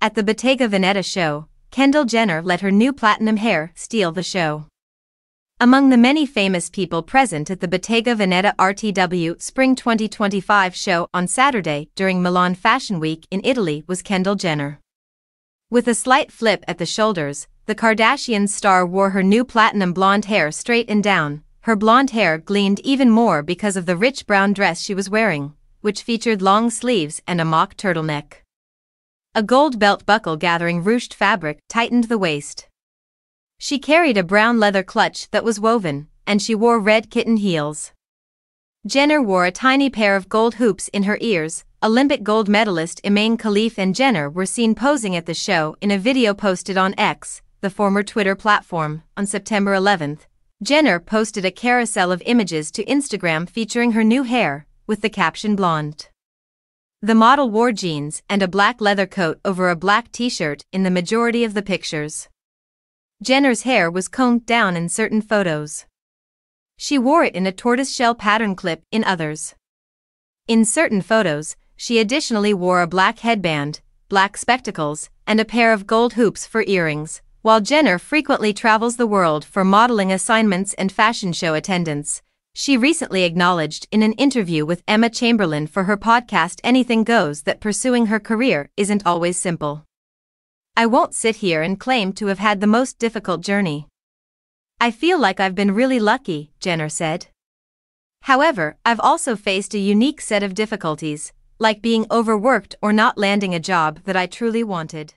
At the Bottega Veneta show, Kendall Jenner let her new platinum hair steal the show. Among the many famous people present at the Bottega Veneta RTW Spring 2025 show on Saturday during Milan Fashion Week in Italy was Kendall Jenner. With a slight flip at the shoulders, the Kardashian star wore her new platinum blonde hair straight and down. Her blonde hair gleamed even more because of the rich brown dress she was wearing, which featured long sleeves and a mock turtleneck. A gold belt buckle gathering ruched fabric tightened the waist. She carried a brown leather clutch that was woven, and she wore red kitten heels. Jenner wore a tiny pair of gold hoops in her ears. Olympic gold medalist Imane Khelif and Jenner were seen posing at the show in a video posted on X, the former Twitter platform, on September 11. Jenner posted a carousel of images to Instagram featuring her new hair, with the caption blonde. The model wore jeans and a black leather coat over a black t-shirt in the majority of the pictures. Jenner's hair was combed down in certain photos. She wore it in a tortoiseshell pattern clip in others. In certain photos, she additionally wore a black headband, black spectacles, and a pair of gold hoops for earrings. While Jenner frequently travels the world for modeling assignments and fashion show attendance, she recently acknowledged in an interview with Emma Chamberlain for her podcast Anything Goes that pursuing her career isn't always simple. I won't sit here and claim to have had the most difficult journey. I feel like I've been really lucky, Jenner said. However, I've also faced a unique set of difficulties, like being overworked or not landing a job that I truly wanted.